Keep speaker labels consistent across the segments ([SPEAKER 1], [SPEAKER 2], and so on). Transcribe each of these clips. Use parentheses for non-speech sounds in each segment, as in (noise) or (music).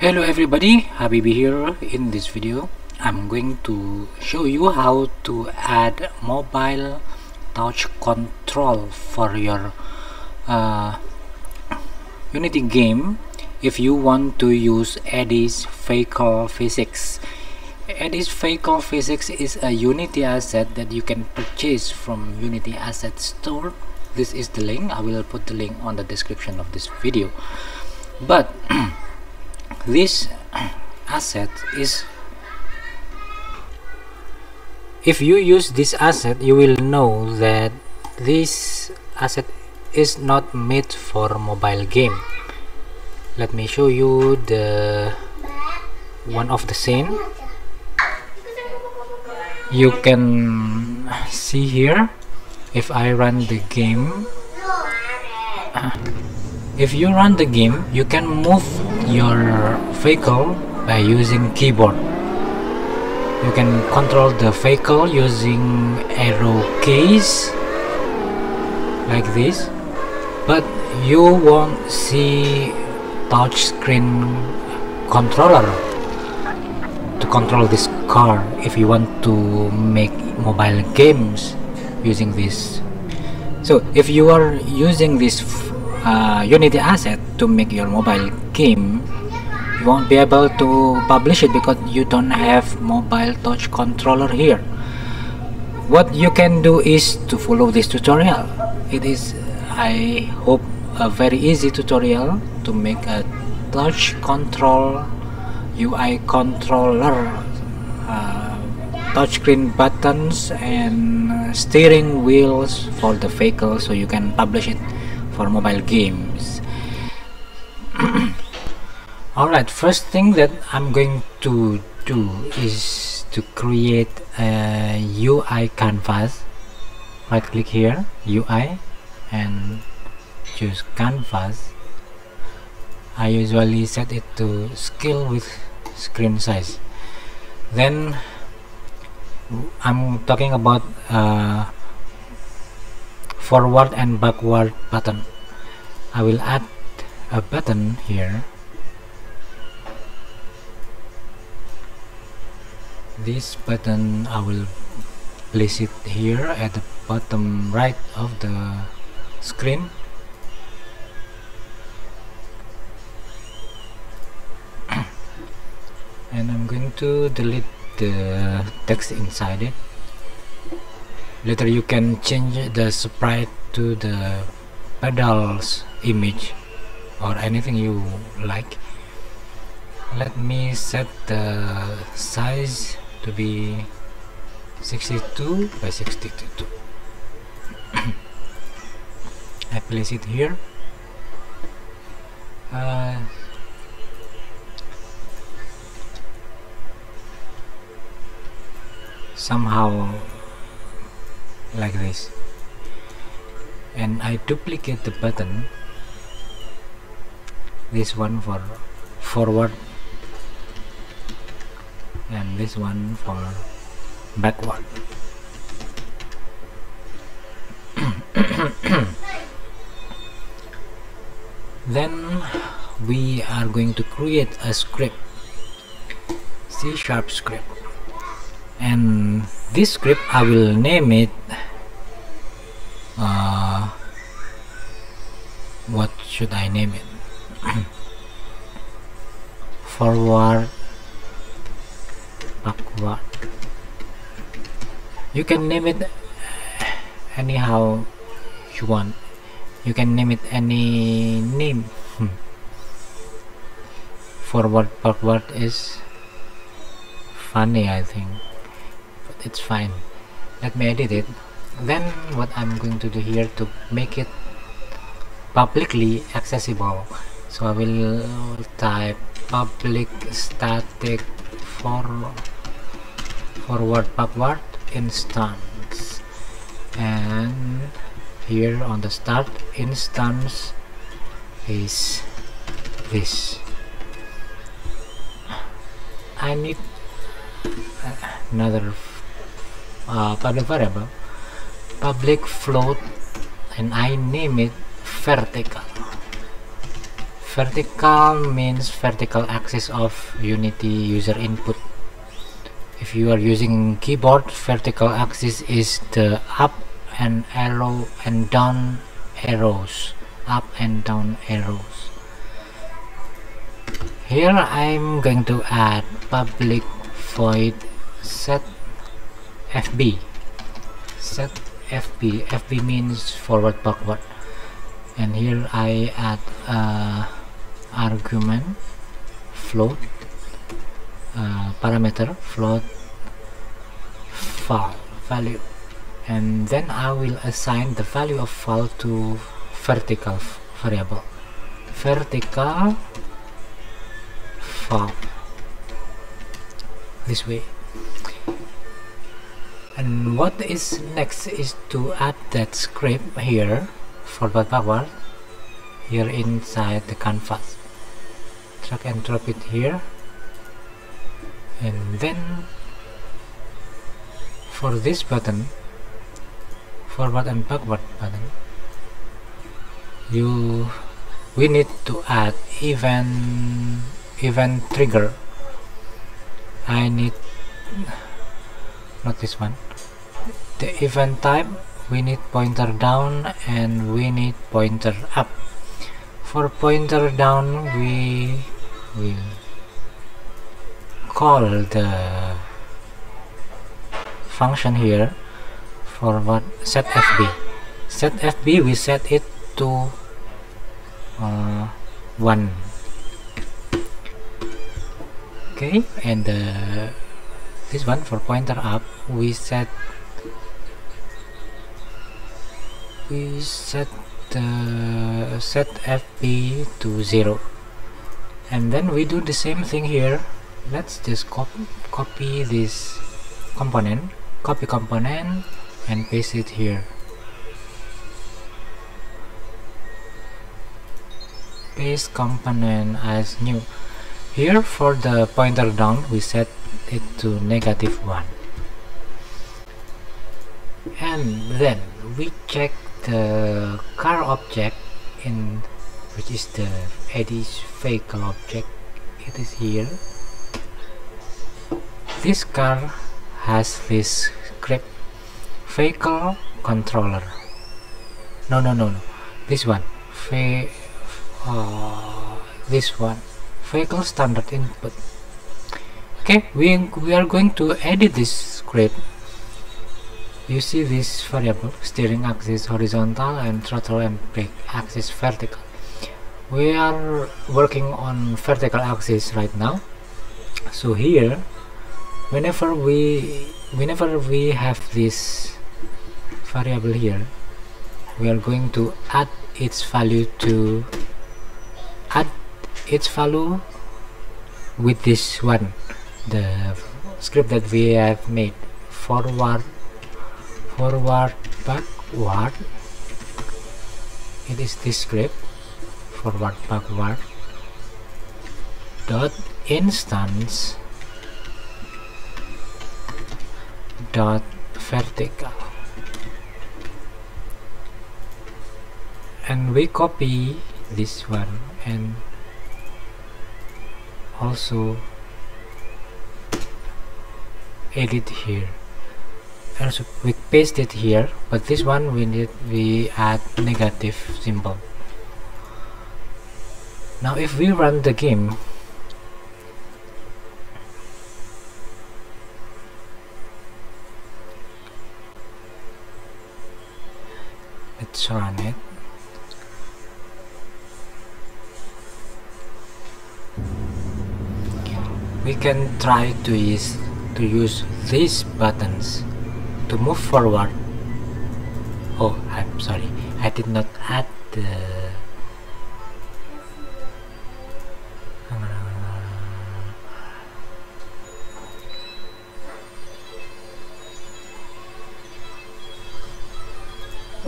[SPEAKER 1] Hello everybody, Habibi here. In this video, I'm going to show you how to add mobile touch control for your uh, Unity game if you want to use Edy's Vehicle Physics. Edy's Vehicle Physics is a Unity asset that you can purchase from Unity Asset Store. This is the link. I will put the link on the description of this video. But (clears throat) this asset is if you use this asset you will know that this asset is not made for mobile game. Let me show you the one of the scene. You can see here if I run the game if you run the game you can move your vehicle by using keyboard. You can control the vehicle using arrow keys like this but you won't see touch screen controller to control this car if you want to make mobile games using this. So if you are using this uh, the asset to make your mobile game. You won't be able to publish it because you don't have mobile touch controller here. What you can do is to follow this tutorial. It is I hope a very easy tutorial to make a touch control UI controller uh, touchscreen buttons and steering wheels for the vehicle so you can publish it for mobile games. (clears throat) Alright first thing that I'm going to do is to create a UI canvas. Right click here UI and choose canvas. I usually set it to scale with screen size. Then I'm talking about uh, forward and backward button. I will add a button here. This button I will place it here at the bottom right of the screen. (clears throat) And I'm going to delete the text inside it later you can change the sprite to the pedals image or anything you like. Let me set the size to be 62 by 62 (coughs) I place it here. Uh, somehow like this. And I duplicate the button this one for forward and this one for backward. (coughs) Then we are going to create a script C sharp script. And this script I will name it uh, what should I name it? (clears throat) Forward backward. You can name it anyhow you want. You can name it any name. Forward backward is funny I think it's fine. Let me edit it. Then what I'm going to do here to make it publicly accessible. So I will type public static for forward backward instance. And here on the start instance is this. I need another uh, public variable public float and I name it vertical. Vertical means vertical axis of unity user input. If you are using keyboard vertical axis is the up and arrow and down arrows. Up and down arrows. Here I'm going to add public void set FB set FB FB means forward backward. And here I add argument float parameter float file value. And then I will assign the value of file to vertical variable. Vertical file this way and what is next is to add that script here forward backward here inside the canvas. Drag and drop it here. And then for this button forward and backward button you we need to add event event trigger. I need not this one the event type we need pointer down and we need pointer up. For pointer down we will call the function here forward set fb set fb we set it to uh, 1 okay and uh, this one for pointer up we set we set the set fb to 0 and then we do the same thing here. Let's just copy copy this component copy component and paste it here. Paste component as new. Here for the pointer down we set it to negative 1 and then we check the car object in which is the Edy's vehicle object it is here. This car has this script vehicle controller. No no no no. This one. Ve uh, this one. Vehicle standard input. Okay we, we are going to edit this script you see this variable steering axis horizontal and throttle and brake axis vertical. We are working on vertical axis right now. So here whenever we whenever we have this variable here we are going to add its value to add its value with this one the script that we have made. Forward forward backward it is this script. Forward backward dot instance. Dot vertical. And we copy this one and also edit here so we paste it here but this one we need we add negative symbol. Now if we run the game let's run it. We can try to use to use these buttons to move forward. Oh I'm sorry. I did not add the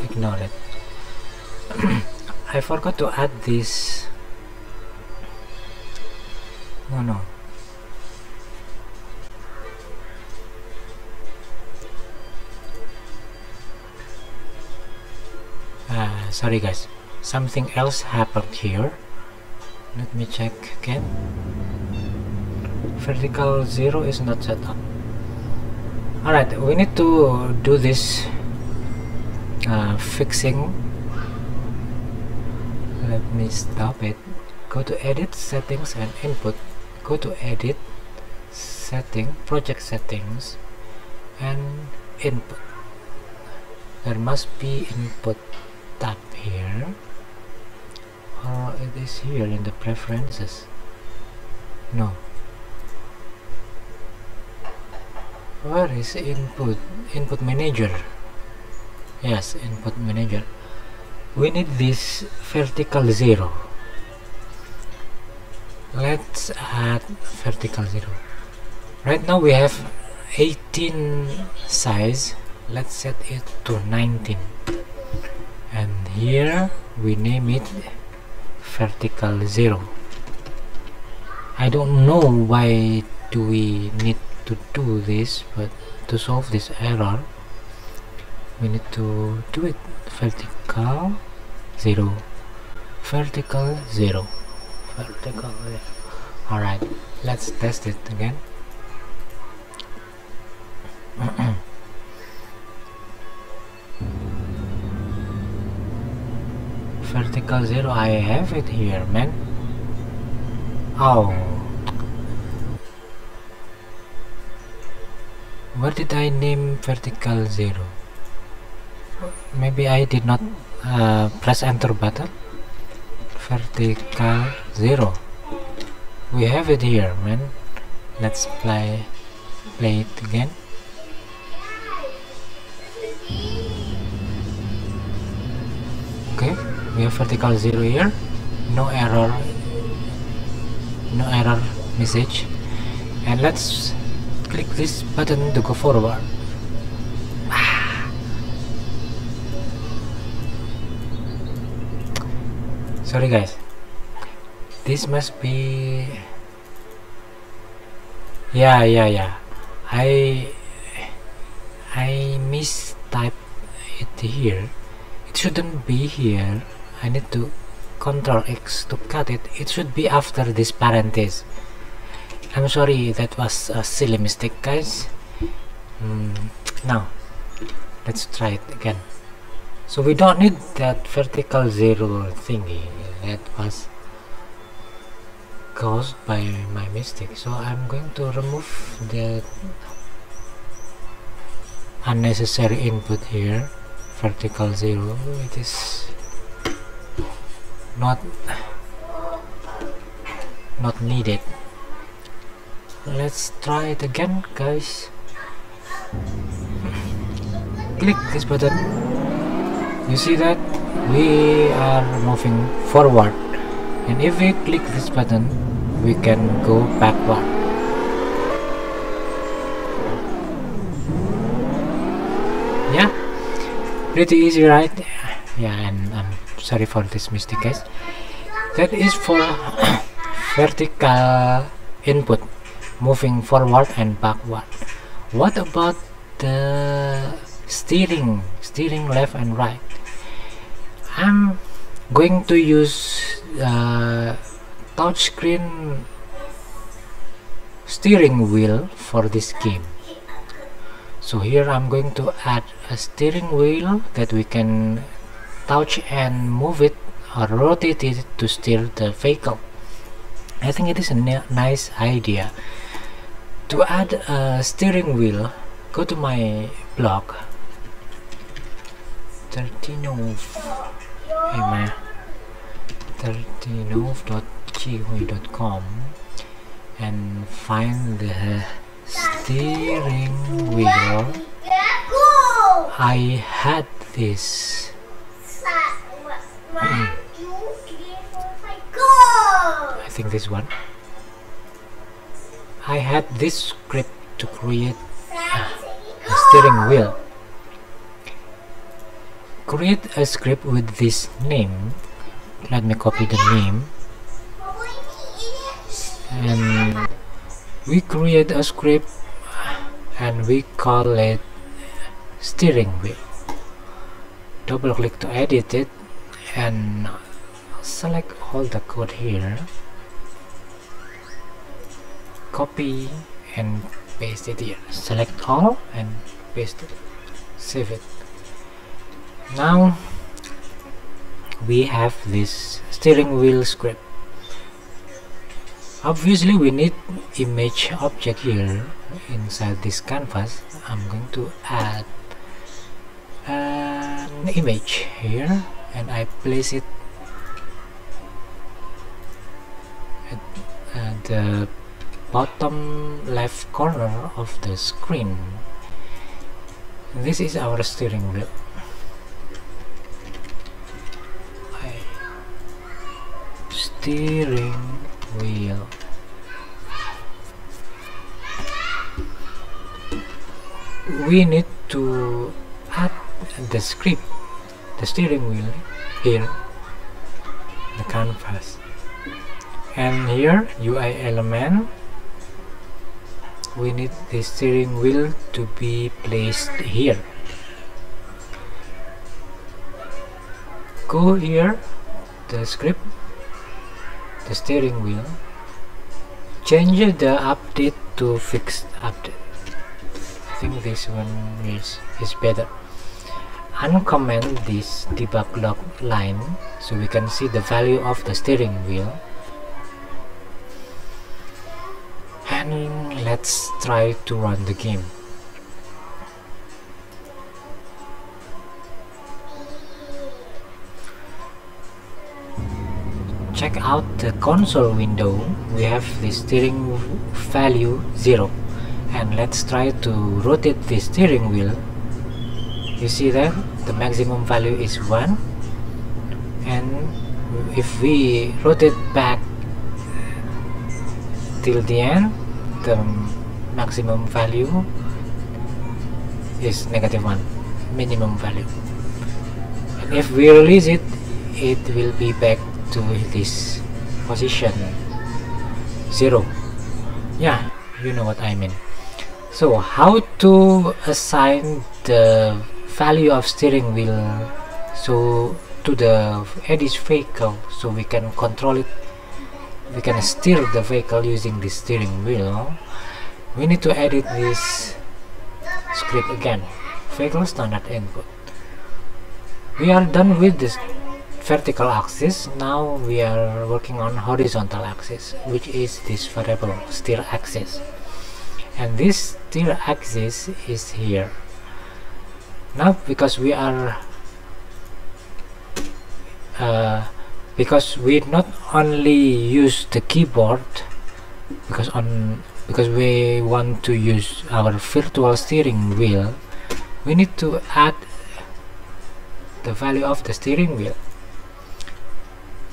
[SPEAKER 1] ignore it. (clears throat) I forgot to add this. No no sorry guys. Something else happened here. Let me check again. Vertical 0 is not set up. Alright we need to do this uh, fixing. Let me stop it. Go to edit settings and input. Go to edit setting project settings and input. There must be input tab here or it is here in the preferences. No. Where is input input manager? Yes input manager. We need this vertical zero. Let's add vertical zero. Right now we have 18 size. Let's set it to 19 and here we name it vertical zero. I don't know why do we need to do this but to solve this error we need to do it vertical 0 vertical 0 vertical zero. alright let's test it again (clears throat) vertical 0 I have it here man. Oh. Where did I name vertical 0 maybe I did not uh, press enter button. Vertical 0 we have it here man. Let's play play it again we have vertical 0 here. No error. No error message. And let's click this button to go forward. Ah. Sorry guys. This must be yeah yeah yeah. I I mistyped it here. It shouldn't be here I need to control X to cut it. It should be after this parenthesis. I'm sorry that was a silly mistake guys. Mm, now let's try it again. So we don't need that vertical zero thingy. That was caused by my mistake. So I'm going to remove the unnecessary input here. Vertical zero it is not not needed. Let's try it again guys. Click this button. You see that? We are moving forward. And if we click this button we can go backward. Yeah. Pretty easy right? Yeah and I'm sorry for this mistake guys. That is for (coughs) vertical input moving forward and backward. What about the steering steering left and right? I'm going to use uh, touchscreen steering wheel for this game. So here I'm going to add a steering wheel that we can touch and move it or rotate it to steer the vehicle. I think it is a nice idea. To add a steering wheel go to my blog 13 my 13ov.ciihuy.com and find the steering wheel. I had this think this one. I had this script to create a steering wheel. Create a script with this name. Let me copy the name. And we create a script and we call it steering wheel. Double click to edit it and select all the code here copy and paste it here. Select all and paste it. Save it. Now we have this steering wheel script obviously we need image object here inside this canvas. I'm going to add an image here and I place it at, at the bottom left corner of the screen. This is our steering wheel. Steering wheel. We need to add the script the steering wheel here the canvas. And here UI element we need the steering wheel to be placed here. Go here the script the steering wheel. Change the update to fixed update. I think this one is, is better. Uncomment this debug log line so we can see the value of the steering wheel let's try to run the game. Check out the console window. We have the steering value 0 and let's try to rotate the steering wheel. You see that the maximum value is 1 and if we rotate back till the end the um, maximum value is negative 1 minimum value. And if we release it it will be back to this position 0 yeah you know what I mean. So how to assign the value of steering wheel so to the Edy's vehicle so we can control it we can steer the vehicle using the steering wheel we need to edit this script again. Vehicle standard input. We are done with this vertical axis. Now we are working on horizontal axis which is this variable steer axis. And this steer axis is here. Now because we are uh, because we not only use the keyboard because on because we want to use our virtual steering wheel we need to add the value of the steering wheel.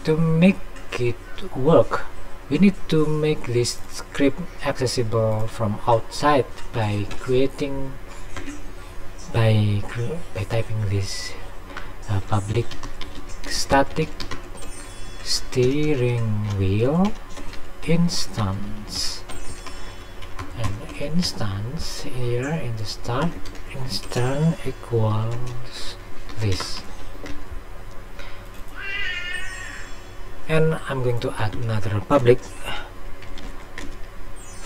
[SPEAKER 1] To make it work we need to make this script accessible from outside by creating by by typing this uh, public static steering wheel instance. And instance here in the start instance equals this. And I'm going to add another public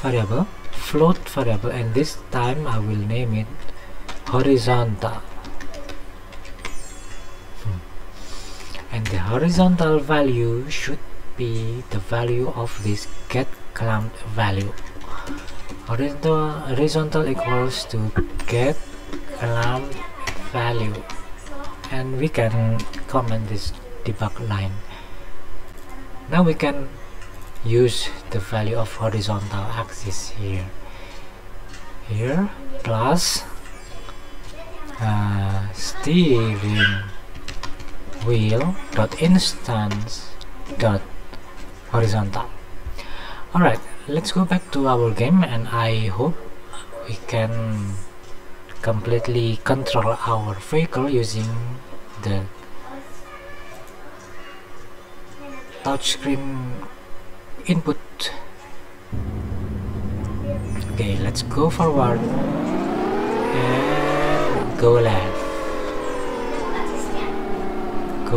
[SPEAKER 1] variable float variable and this time I will name it horizontal horizontal value should be the value of this get clamped value. Horizontal, horizontal equals to get clamped value. And we can comment this debug line. Now we can use the value of horizontal axis here. Here plus uh, steering wheel dot instance dot horizontal alright let's go back to our game and I hope we can completely control our vehicle using the touchscreen input. Okay let's go forward and go left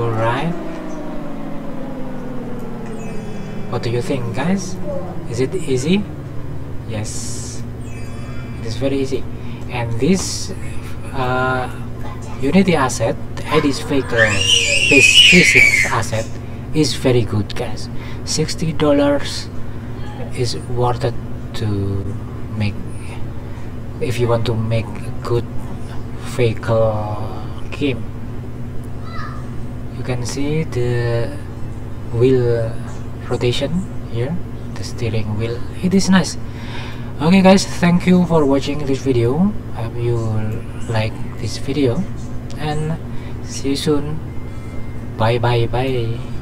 [SPEAKER 1] right? What do you think guys? Is it easy? Yes. It is very easy. And this uh, unity asset Edy's vehicle physics asset is very good guys. 60 dollars is worth it to make if you want to make a good vehicle game you can see the wheel rotation here the steering wheel. It is nice. Okay guys thank you for watching this video. I hope you like this video and see you soon. Bye bye bye